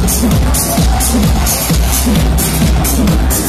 Let's go.